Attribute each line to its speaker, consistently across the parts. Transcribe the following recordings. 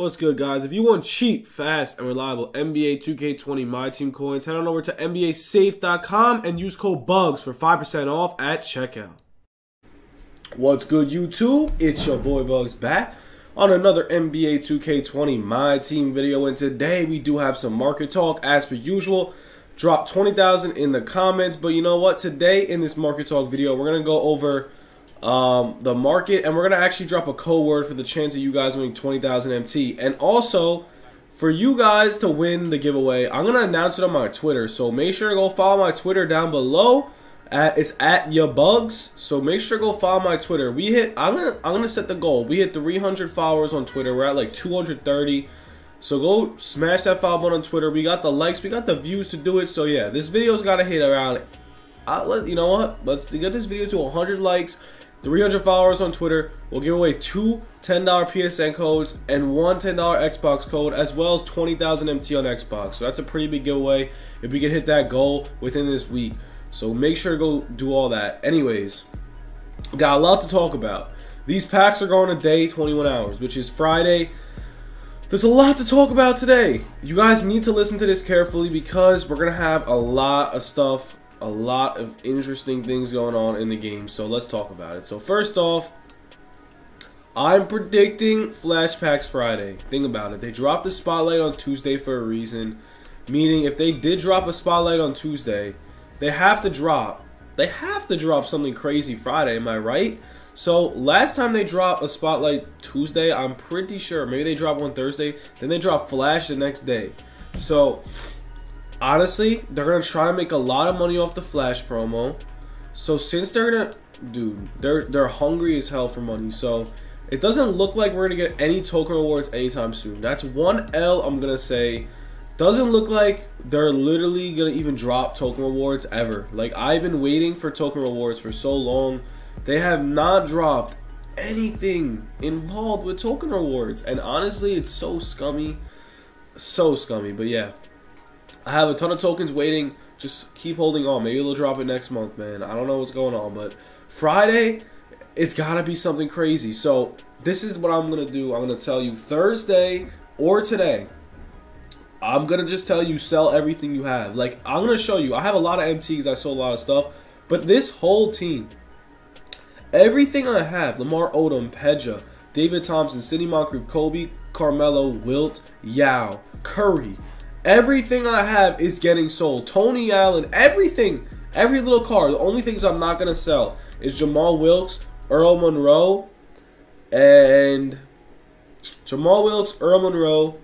Speaker 1: What's good, guys? If you want cheap, fast, and reliable NBA 2K20 My Team coins, head on over to NBASafe.com and use code BUGZ for 5% off at checkout. What's good, YouTube? It's your boy Bugz back on another NBA 2K20 My Team video, and today we do have some market talk as per usual. Drop 20,000 in the comments, but you know what? Today in this market talk video, we're going to go over um, the market, and we're gonna actually drop a code word for the chance of you guys winning 20,000 MT, and also for you guys to win the giveaway. I'm gonna announce it on my Twitter, so make sure to go follow my Twitter down below. At, it's at YaBugz, so make sure to go follow my Twitter. We hit. I'm gonna I'm gonna set the goal. We hit 300 followers on Twitter. We're at like 230. So go smash that follow button on Twitter. We got the likes, we got the views to do it. So yeah, this video's got to hit around. Uh, let, you know what? Let's get this video to 100 likes. 300 followers on Twitter. We'll give away two $10 PSN codes and one $10 Xbox code, as well as 20,000 MT on Xbox. So that's a pretty big giveaway if we can hit that goal within this week. So make sure to go do all that. Anyways, got a lot to talk about. These packs are going a day, 21 hours, which is Friday. There's a lot to talk about today. You guys need to listen to this carefully because we're going to have a lot of stuff a lot of interesting things going on in the game, so let's talk about it. So first off, I'm predicting Flash Packs Friday. Think about it. They dropped the spotlight on Tuesday for a reason. Meaning if they did drop a spotlight on Tuesday, they have to drop. They have to drop something crazy Friday, am I right? So last time they dropped a spotlight Tuesday, I'm pretty sure. Maybe they dropped one Thursday, then they dropped Flash the next day. So honestly, they're gonna try to make a lot of money off the Flash promo. So since they're gonna, dude, they're they're hungry as hell for money. So it doesn't look like we're gonna get any token rewards anytime soon. That's one L I'm gonna say. Doesn't look like they're literally gonna even drop token rewards ever. Like I've been waiting for token rewards for so long. They have not dropped anything involved with token rewards. And honestly, it's so scummy. So scummy. But yeah, I have a ton of tokens waiting. Just keep holding on. Maybe they'll drop it next month, man. I don't know what's going on, but Friday, it's got to be something crazy. So this is what I'm going to do. I'm going to tell you Thursday or today. I'm going to just tell you sell everything you have. Like, I'm going to show you. I have a lot of MTs. I sold a lot of stuff. But this whole team, everything I have, Lamar Odom, Pedja, David Thompson, Sidney Moncrief, Kobe, Carmelo, Wilt, Yao, Curry, Everything I have is getting sold. Tony Allen, everything, every little car. The only things I'm not gonna sell is Jamal Wilkes, Earl Monroe, and Jamal Wilkes, Earl Monroe,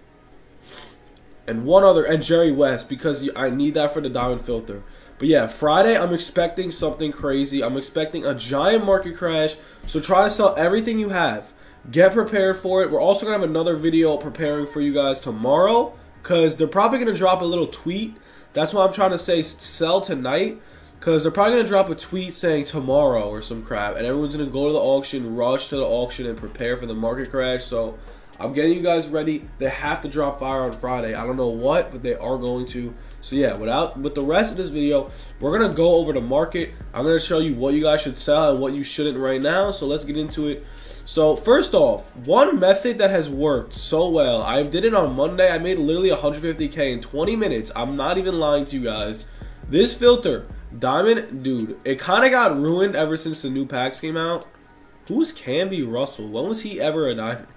Speaker 1: and one other, and Jerry West because I need that for the diamond filter. But yeah, Friday I'm expecting something crazy. I'm expecting a giant market crash. So try to sell everything you have. Get prepared for it. We're also gonna have another video preparing for you guys tomorrow because they're probably going to drop a little tweet. That's why I'm trying to say sell tonight because they're probably going to drop a tweet saying tomorrow or some crap, and everyone's going to go to the auction, rush to the auction, and prepare for the market crash. So I'm getting you guys ready. They have to drop fire on Friday. I don't know what, but they are going to. So yeah, without with the rest of this video, we're gonna go over the market. I'm gonna show you what you guys should sell and what you shouldn't right now. So let's get into it. So first off, one method that has worked so well, I did it on Monday. I made literally 150k in 20 minutes. I'm not even lying to you guys. This filter, Diamond, dude, it kind of got ruined ever since the new packs came out. Who's Camby Russell? When was he ever a diamond?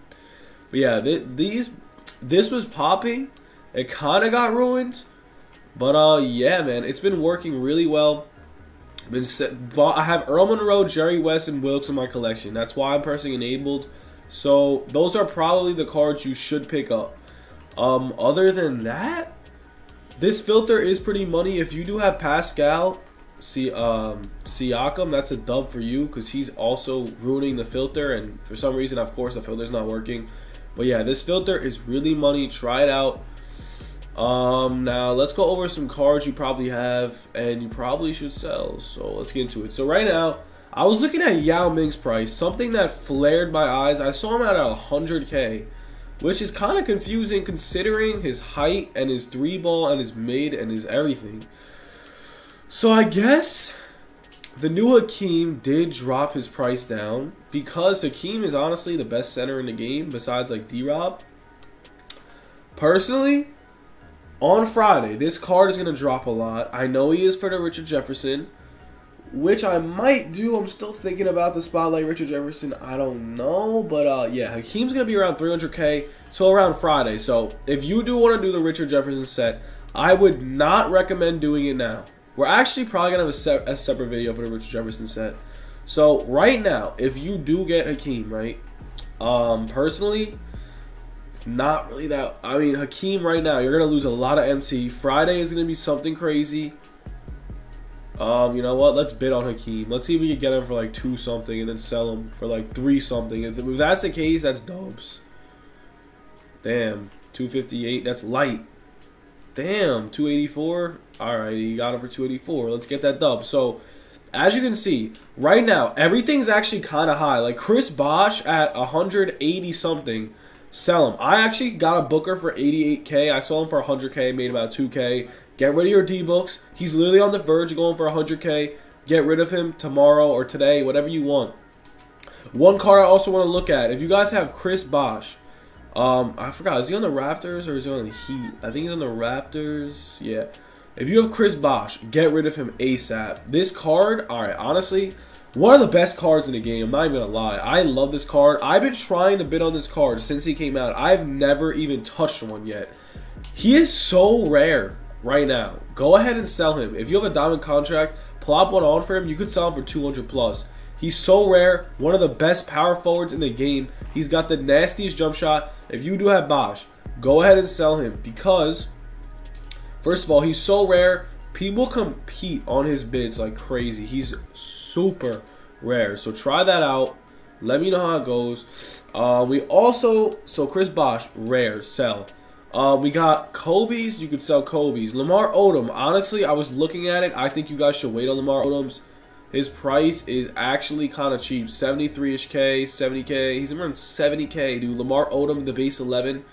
Speaker 1: But yeah, th these, this was popping. It kind of got ruined. But uh, yeah, man, it's been working really well. Been set, bought, I have Earl Monroe, Jerry West, and Wilkes in my collection. That's why I'm pressing enabled. So those are probably the cards you should pick up. Um, other than that, this filter is pretty money. If you do have Pascal, see um Siakam, that's a dub for you because he's also ruining the filter, and for some reason, of course, the filter's not working. But yeah, this filter is really money. Try it out. Um, now let's go over some cards you probably have and you probably should sell. So let's get into it. So right now, I was looking at Yao Ming's price, something that flared my eyes. I saw him at 100k, which is kind of confusing considering his height and his three ball and his mid and his everything. So I guess the new Hakeem did drop his price down because Hakeem is honestly the best center in the game besides like D-Rob. Personally, on Friday, this card is going to drop a lot. I know he is for the Richard Jefferson, which I might do. I'm still thinking about the spotlight Richard Jefferson. I don't know, but uh, yeah, Hakeem's going to be around 300k till around Friday. So if you do want to do the Richard Jefferson set, I would not recommend doing it now. We're actually probably going to have a, se- a separate video for the Richard Jefferson set. So right now, if you do get Hakeem, right, um, personally, not really that. I mean, Hakeem right now, you're gonna lose a lot of MC. Friday is gonna be something crazy. Um, you know what? Let's bid on Hakeem. Let's see if we can get him for like two something and then sell him for like three something. If that's the case, that's dopes. Damn, 258. That's light. Damn, 284. All right, you got him for 284. Let's get that dub. So, as you can see, right now everything's actually kind of high. Like Chris Bosh at 180 something sell him. I actually got a Booker for 88k. I sold him for 100k, made about 2k. Get rid of your D books. He's literally on the verge of going for 100k. Get rid of him tomorrow or today, whatever you want. One card I also want to look at. If you guys have Chris Bosh, um, I forgot. Is he on the Raptors or is he on the Heat? I think he's on the Raptors. Yeah. If you have Chris Bosh, get rid of him ASAP. This card, all right, honestly, one of the best cards in the game. I'm not even gonna lie. I love this card. I've been trying to bid on this card since he came out. I've never even touched one yet. He is so rare right now. Go ahead and sell him. If you have a diamond contract, plop one on for him. You could sell him for 200 plus. He's so rare. One of the best power forwards in the game. He's got the nastiest jump shot. If you do have Bosh, go ahead and sell him because, first of all, he's so rare. People compete on his bids like crazy. He's super rare. So try that out. Let me know how it goes. Uh, we also, so Chris Bosh, rare, sell. Uh, we got Kobe's. You could sell Kobe's. Lamar Odom. Honestly, I was looking at it. I think you guys should wait on Lamar Odom's. His price is actually kind of cheap. 73-ish K, 70K. He's around 70K, dude. Lamar Odom, the base 11.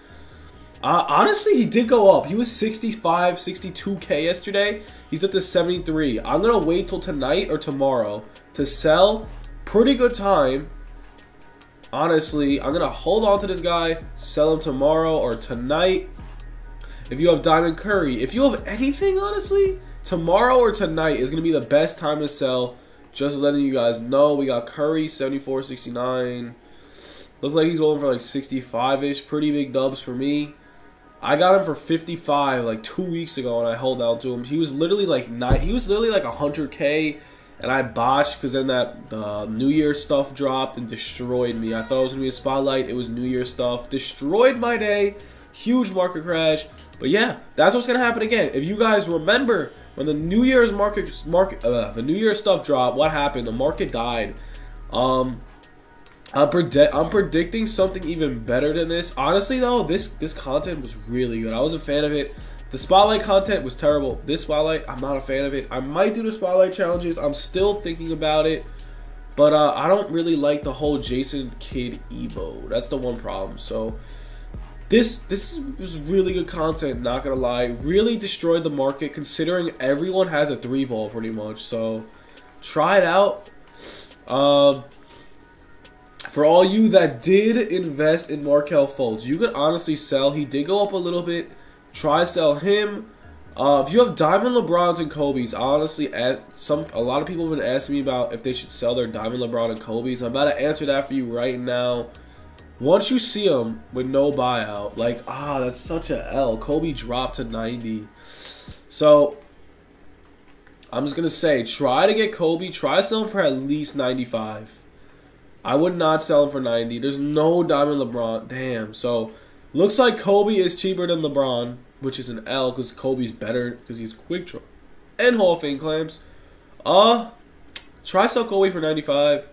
Speaker 1: Uh, honestly, he did go up. He was 65, 62K yesterday. He's up to 73. I'm going to wait till tonight or tomorrow to sell. Pretty good time. Honestly, I'm going to hold on to this guy, sell him tomorrow or tonight. If you have Diamond Curry, if you have anything, honestly, tomorrow or tonight is going to be the best time to sell. Just letting you guys know, we got Curry, 74, 69. Look like he's going for like 65-ish. Pretty big dubs for me. I got him for 55 like two weeks ago, and I held out to him. He was literally like nine. He was literally like 100k, and I botched because then that the New Year stuff dropped and destroyed me. I thought it was gonna be a spotlight. It was New Year stuff. Destroyed my day. Huge market crash. But yeah, that's what's gonna happen again. If you guys remember when the New Year's market market uh, the New Year stuff dropped, what happened? The market died. Um, I'm, predi- I'm predicting something even better than this. Honestly, though, this this content was really good. I was a fan of it. The spotlight content was terrible. This spotlight, I'm not a fan of it. I might do the spotlight challenges. I'm still thinking about it. But uh, I don't really like the whole Jason Kidd Evo. That's the one problem. So this this was really good content. Not gonna lie, really destroyed the market considering everyone has a three ball pretty much. So try it out. Uh, for all you that did invest in Markelle Fultz, you could honestly sell. He did go up a little bit. Try sell him. Uh, if you have Diamond LeBrons and Kobe's, honestly, some a lot of people have been asking me about if they should sell their Diamond LeBron and Kobe's. I'm about to answer that for you right now. Once you see them with no buyout, like ah, that's such a L. Kobe dropped to 90. So I'm just gonna say, try to get Kobe. Try to sell him for at least 95. I would not sell him for 90. There's no Diamond LeBron. Damn. So, looks like Kobe is cheaper than LeBron, which is an L because Kobe's better because he's quick draw and Hall of Fame clamps. Uh, try sell Kobe for 95.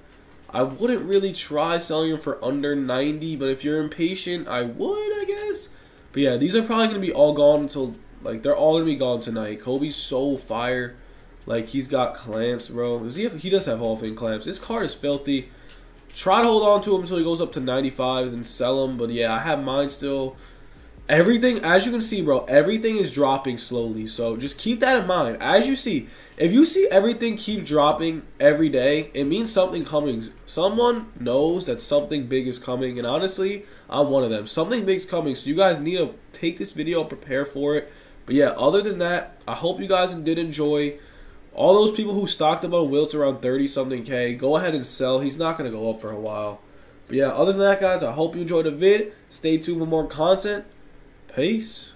Speaker 1: I wouldn't really try selling him for under 90, but if you're impatient, I would, I guess. But yeah, these are probably going to be all gone until, like, they're all going to be gone tonight. Kobe's so fire. Like, he's got clamps, bro. Does he, have, he does have Hall of Fame clamps. This card is filthy. Try to hold on to him until he goes up to 95s and sell him. But yeah, I have mine still. everything as you can see bro everything is dropping slowly so just keep that in mind as you see if you see everything keep dropping every day it means something coming someone knows that something big is coming and honestly i'm one of them something big's coming so you guys need to take this video and prepare for it but yeah other than that i hope you guys did enjoy all those people who stocked him on wilts around 30 something k go ahead and sell. He's not going to go up for a while. But yeah other than that guys i hope you enjoyed the vid. Stay tuned for more content. Peace.